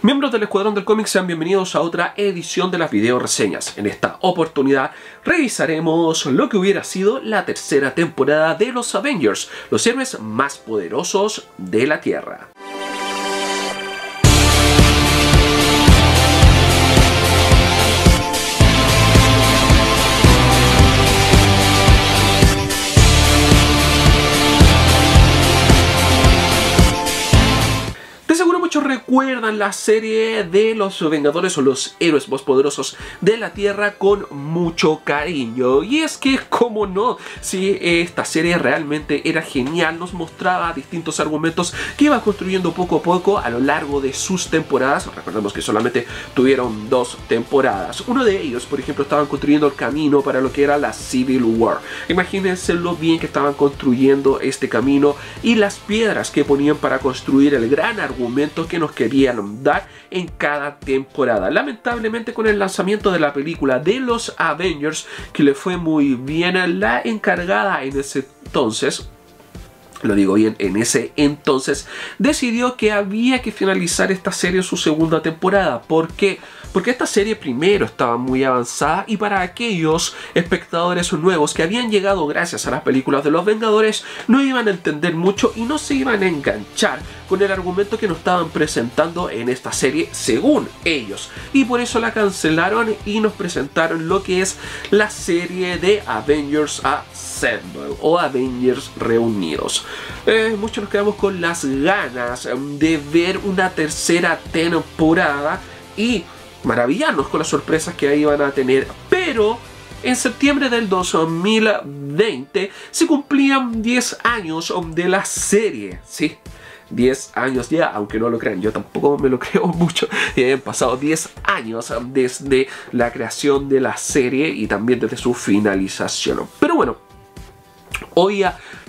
Miembros del Escuadrón del Cómic, sean bienvenidos a otra edición de las video reseñas. En esta oportunidad revisaremos lo que hubiera sido la tercera temporada de los Avengers, los héroes más poderosos de la Tierra. Recuerdan la serie de los Vengadores o los héroes más poderosos de la Tierra con mucho cariño. Y es que, como no, si esta serie realmente era genial, nos mostraba distintos argumentos que iba construyendo poco a poco a lo largo de sus temporadas. Recordemos que solamente tuvieron dos temporadas. Uno de ellos, por ejemplo, estaban construyendo el camino para lo que era la Civil War. Imagínense lo bien que estaban construyendo este camino y las piedras que ponían para construir el gran argumento que nos dar en cada temporada. Lamentablemente con el lanzamiento de la película de los Avengers, que le fue muy bien, la encargada en ese entonces, lo digo bien, en ese entonces decidió que había que finalizar esta serie en su segunda temporada. ¿Por qué? Porque esta serie primero estaba muy avanzada y para aquellos espectadores nuevos que habían llegado gracias a las películas de los Vengadores no iban a entender mucho y no se iban a enganchar con el argumento que nos estaban presentando en esta serie según ellos. Y por eso la cancelaron y nos presentaron lo que es la serie de Avengers Assemble o Avengers Reunidos. Eh, muchos nos quedamos con las ganas de ver una tercera temporada y maravillarnos con las sorpresas que ahí van a tener. Pero en septiembre del 2020 se cumplían 10 años de la serie, ¿sí? 10 años ya, aunque no lo crean, yo tampoco me lo creo mucho. Han pasado 10 años desde la creación de la serie y también desde su finalización. Pero bueno,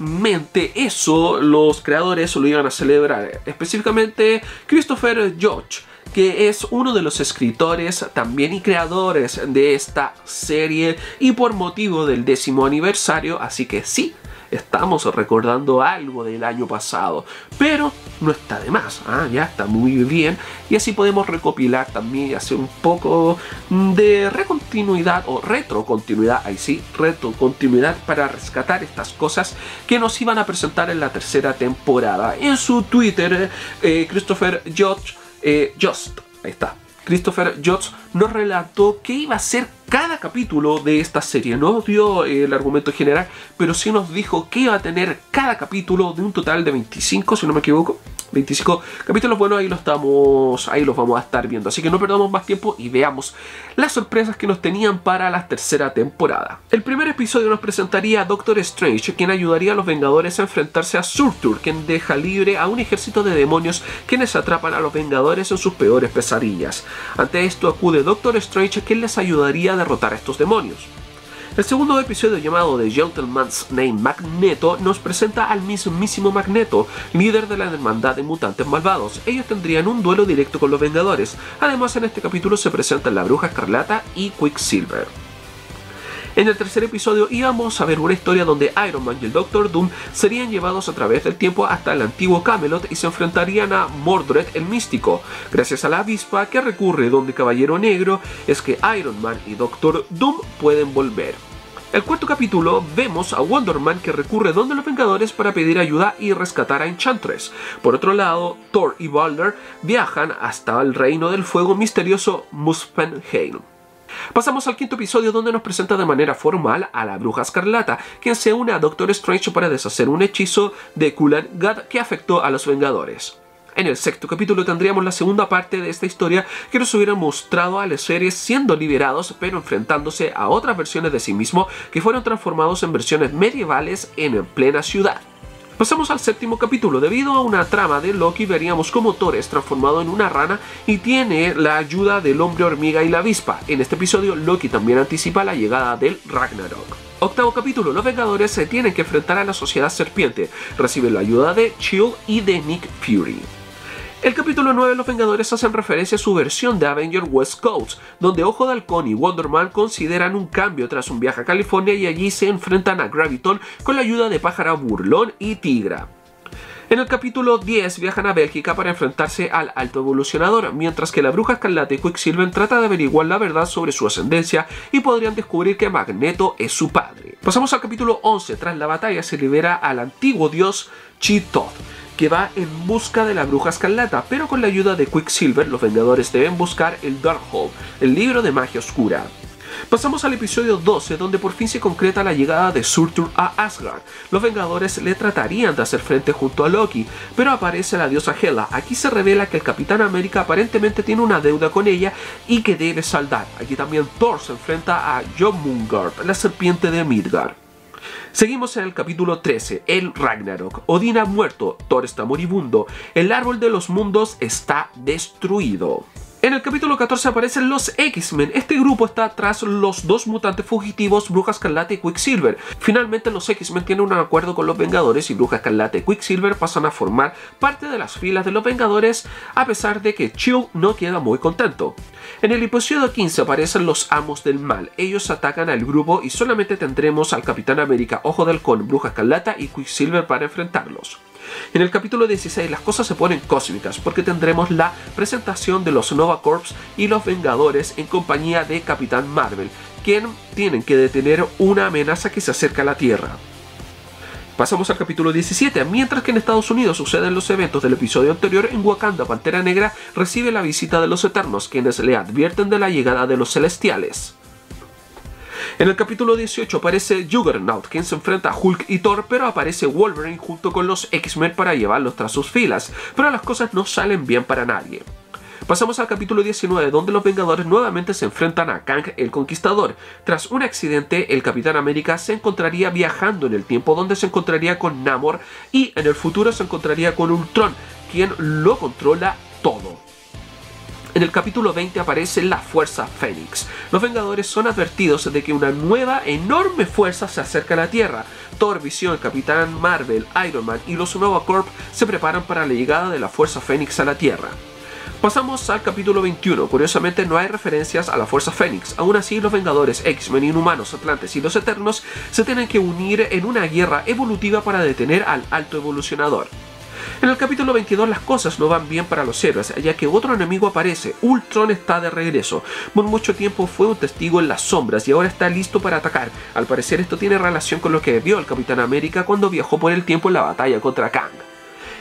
obviamente eso los creadores lo iban a celebrar. Específicamente Christopher George que es uno de los escritores también y creadores de esta serie y por motivo del décimo aniversario, así que sí, estamos recordando algo del año pasado, pero no está de más, ¿ah? ya está muy bien y así podemos recopilar también y hacer un poco de recontinuidad o retrocontinuidad, ahí sí, retrocontinuidad para rescatar estas cosas que nos iban a presentar en la tercera temporada. En su Twitter, eh, Christopher George eh, ahí está. Christopher Jones nos relató qué iba a ser cada capítulo de esta serie. No nos dio el argumento general, pero sí nos dijo que iba a tener cada capítulo de un total de 25, si no me equivoco. 25 capítulos, bueno, ahí lo estamos, ahí los vamos a estar viendo. Así que no perdamos más tiempo y veamos las sorpresas que nos tenían para la tercera temporada. El primer episodio nos presentaría a Doctor Strange, quien ayudaría a los Vengadores a enfrentarse a Surtur, quien deja libre a un ejército de demonios quienes atrapan a los Vengadores en sus peores pesadillas. Ante esto acude Doctor Strange, quien les ayudaría a derrotar a estos demonios. El segundo episodio llamado The Gentleman's Name Magneto nos presenta al mismísimo Magneto, líder de la hermandad de mutantes malvados. Ellos tendrían un duelo directo con los Vengadores. Además en este capítulo se presentan la Bruja Escarlata y Quicksilver. En el tercer episodio íbamos a ver una historia donde Iron Man y el Doctor Doom serían llevados a través del tiempo hasta el antiguo Camelot y se enfrentarían a Mordred el Místico. Gracias a la avispa que recurre donde Caballero Negro es que Iron Man y Doctor Doom pueden volver. El cuarto capítulo vemos a Wonder Man que recurre donde los Vengadores para pedir ayuda y rescatar a Enchantress. Por otro lado, Thor y Balder viajan hasta el reino del fuego misterioso Muspelheim. Pasamos al quinto episodio donde nos presenta de manera formal a la bruja escarlata, quien se une a Doctor Strange para deshacer un hechizo de Kulan Gad que afectó a los Vengadores. En el sexto capítulo tendríamos la segunda parte de esta historia que nos hubiera mostrado a las series siendo liberados pero enfrentándose a otras versiones de sí mismo que fueron transformados en versiones medievales en plena ciudad. Pasamos al séptimo capítulo. Debido a una trama de Loki, veríamos cómo Thor es transformado en una rana y tiene la ayuda del hombre hormiga y la avispa. En este episodio, Loki también anticipa la llegada del Ragnarok. Octavo capítulo. Los Vengadores se tienen que enfrentar a la Sociedad Serpiente. Reciben la ayuda de Chill y de Nick Fury. El capítulo 9 de Los Vengadores hacen referencia a su versión de Avenger West Coast, donde Ojo de Halcón y Wonder Man consideran un cambio tras un viaje a California y allí se enfrentan a Graviton con la ayuda de Pájara Burlón y Tigra. En el capítulo 10 viajan a Bélgica para enfrentarse al Alto Evolucionador, mientras que la Bruja Escarlata y Quicksilver tratan de averiguar la verdad sobre su ascendencia y podrían descubrir que Magneto es su padre. Pasamos al capítulo 11. Tras la batalla se libera al antiguo dios Chitoth que va en busca de la bruja escarlata, pero con la ayuda de Quicksilver los Vengadores deben buscar el Darkhold, el libro de magia oscura. Pasamos al episodio 12, donde por fin se concreta la llegada de Surtur a Asgard. Los Vengadores le tratarían de hacer frente junto a Loki, pero aparece la diosa Hela. Aquí se revela que el Capitán América aparentemente tiene una deuda con ella y que debe saldar. Aquí también Thor se enfrenta a Jormungand, la serpiente de Midgard. Seguimos en el capítulo 13, el Ragnarok. Odin ha muerto, Thor está moribundo, el árbol de los mundos está destruido. En el capítulo 14 aparecen los X-Men. Este grupo está tras los dos mutantes fugitivos, Bruja Escarlata y Quicksilver. Finalmente los X-Men tienen un acuerdo con los Vengadores y Bruja Escarlata y Quicksilver pasan a formar parte de las filas de los Vengadores a pesar de que Chill no queda muy contento. En el episodio 15 aparecen los Amos del Mal. Ellos atacan al grupo y solamente tendremos al Capitán América, Ojo del Con, Bruja Escarlata y Quicksilver para enfrentarlos. En el capítulo 16 las cosas se ponen cósmicas porque tendremos la presentación de los Nova Corps y los Vengadores en compañía de Capitán Marvel, quien tienen que detener una amenaza que se acerca a la Tierra. Pasamos al capítulo 17. Mientras que en Estados Unidos suceden los eventos del episodio anterior, en Wakanda Pantera Negra recibe la visita de los Eternos, quienes le advierten de la llegada de los Celestiales. En el capítulo 18 aparece Juggernaut, quien se enfrenta a Hulk y Thor, pero aparece Wolverine junto con los X-Men para llevarlos tras sus filas, pero las cosas no salen bien para nadie. Pasamos al capítulo 19, donde los Vengadores nuevamente se enfrentan a Kang el Conquistador. Tras un accidente, el Capitán América se encontraría viajando en el tiempo, donde se encontraría con Namor y en el futuro se encontraría con Ultron, quien lo controla todo. En el capítulo 20 aparece la Fuerza Fénix. Los Vengadores son advertidos de que una nueva enorme fuerza se acerca a la Tierra. Thor, Visión, Capitán Marvel, Iron Man y los Nova Corp se preparan para la llegada de la Fuerza Fénix a la Tierra. Pasamos al capítulo 21. Curiosamente no hay referencias a la Fuerza Fénix. Aún así, los Vengadores, X-Men, Inhumanos, Atlantes y los Eternos se tienen que unir en una guerra evolutiva para detener al Alto Evolucionador. En el capítulo 22 las cosas no van bien para los héroes, ya que otro enemigo aparece, Ultron está de regreso. Por mucho tiempo fue un testigo en las sombras y ahora está listo para atacar. Al parecer esto tiene relación con lo que vio el Capitán América cuando viajó por el tiempo en la batalla contra Kang.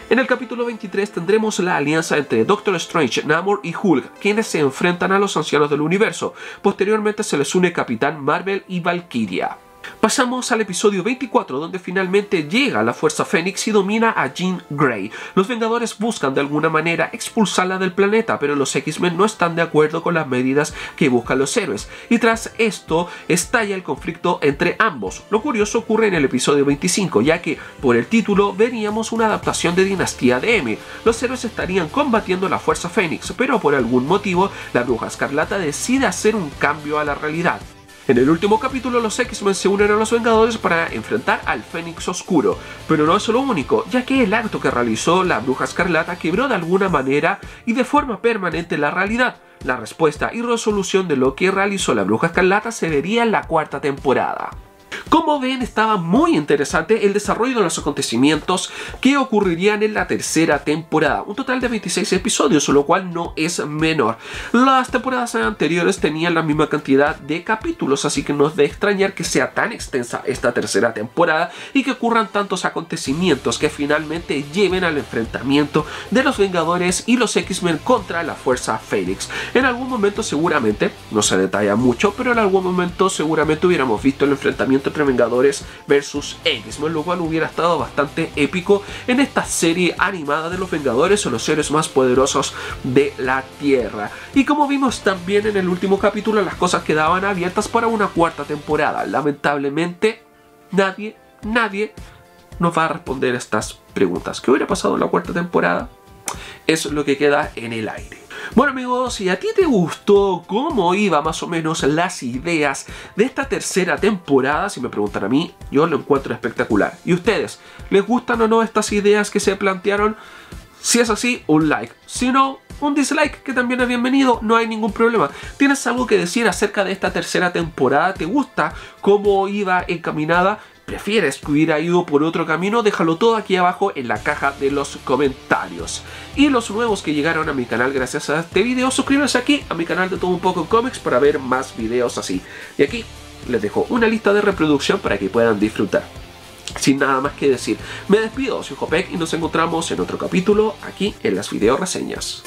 En el capítulo 23 tendremos la alianza entre Doctor Strange, Namor y Hulk, quienes se enfrentan a los ancianos del universo. Posteriormente se les une Capitán Marvel y Valkyria. Pasamos al episodio 24 donde finalmente llega la Fuerza Fénix y domina a Jean Grey. Los Vengadores buscan de alguna manera expulsarla del planeta, pero los X-Men no están de acuerdo con las medidas que buscan los héroes. Y tras esto estalla el conflicto entre ambos. Lo curioso ocurre en el episodio 25, ya que por el título veríamos una adaptación de Dinastía de M. Los héroes estarían combatiendo la Fuerza Fénix, pero por algún motivo la Bruja Escarlata decide hacer un cambio a la realidad. En el último capítulo los X-Men se unen a los Vengadores para enfrentar al Fénix Oscuro, pero no es lo único, ya que el acto que realizó la Bruja Escarlata quebró de alguna manera y de forma permanente la realidad. La respuesta y resolución de lo que realizó la Bruja Escarlata se vería en la cuarta temporada. Como ven, estaba muy interesante el desarrollo de los acontecimientos que ocurrirían en la tercera temporada. Un total de 26 episodios, lo cual no es menor. Las temporadas anteriores tenían la misma cantidad de capítulos, así que no es de extrañar que sea tan extensa esta tercera temporada y que ocurran tantos acontecimientos que finalmente lleven al enfrentamiento de los Vengadores y los X-Men contra la Fuerza Fénix. En algún momento seguramente, no se detalla mucho, pero en algún momento seguramente hubiéramos visto el enfrentamiento entre Vengadores versus X-Men, lo cual hubiera estado bastante épico en esta serie animada de los Vengadores o los seres más poderosos de la Tierra. Y como vimos también en el último capítulo, las cosas quedaban abiertas para una cuarta temporada. Lamentablemente, nadie, nadie nos va a responder estas preguntas. ¿Qué hubiera pasado en la cuarta temporada? Es lo que queda en el aire. Bueno amigos, si a ti te gustó cómo iba más o menos las ideas de esta tercera temporada, si me preguntan a mí, yo lo encuentro espectacular. ¿Y ustedes? ¿Les gustan o no estas ideas que se plantearon? Si es así, un like. Si no, un dislike que también es bienvenido, no hay ningún problema. ¿Tienes algo que decir acerca de esta tercera temporada? ¿Te gusta cómo iba encaminada? Prefieres que hubiera ido por otro camino, déjalo todo aquí abajo en la caja de los comentarios. Y los nuevos que llegaron a mi canal gracias a este video, suscríbanse aquí a mi canal de Todo Un Poco Comics para ver más videos así. Y aquí les dejo una lista de reproducción para que puedan disfrutar. Sin nada más que decir, me despido, soy Jopek y nos encontramos en otro capítulo aquí en las video reseñas.